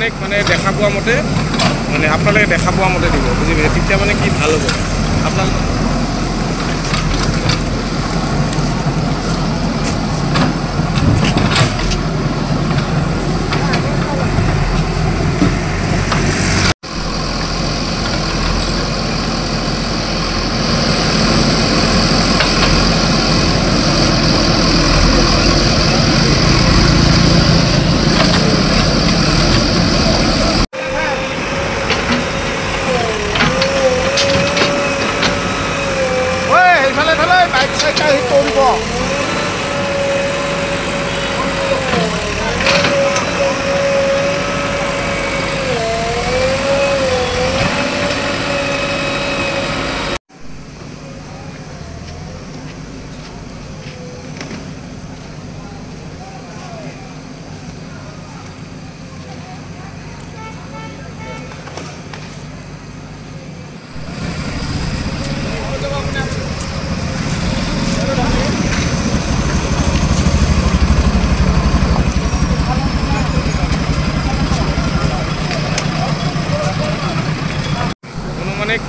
অনুমানিক মানে দেখা পোৱা মতে মানে আপোনালোকে দেখা পোৱা মতে দিব বুজি পাইছে তেতিয়া মানে কি ভাল হ'ব? আপোনাল 再加一吨货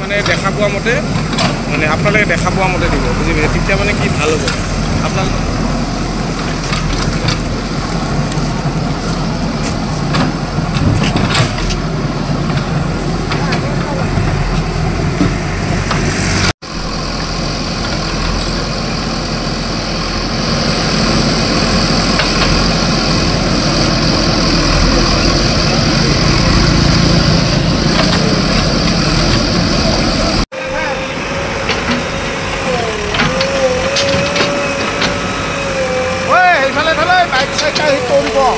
মানে দেখা পোৱা মতে মানে আপোনালোকে দেখা পোৱা মতে দিব বুজি পাইছে তেতিয়া মানে কি ভাল হ'ব? আপোনাল 再加一兜的话